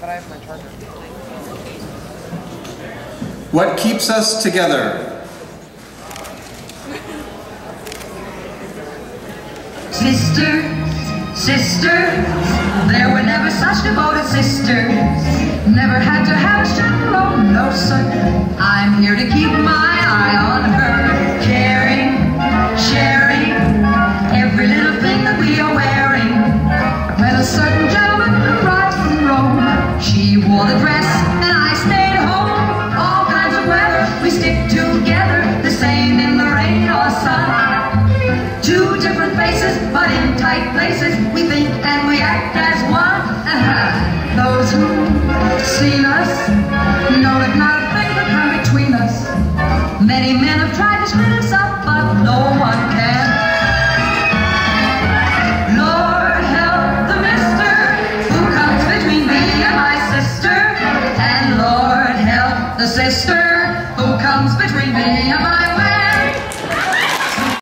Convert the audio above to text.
but I have my charger. What keeps us together? Sisters, sisters, there were never such devoted sisters. Never had to have a chaperone, no sir. I'm here to keep places, we think and we act as one. Those who've seen us know that not a can come between us. Many men have tried to split us up, but no one can. Lord help the mister who comes between me and my sister. And Lord help the sister who comes between me and my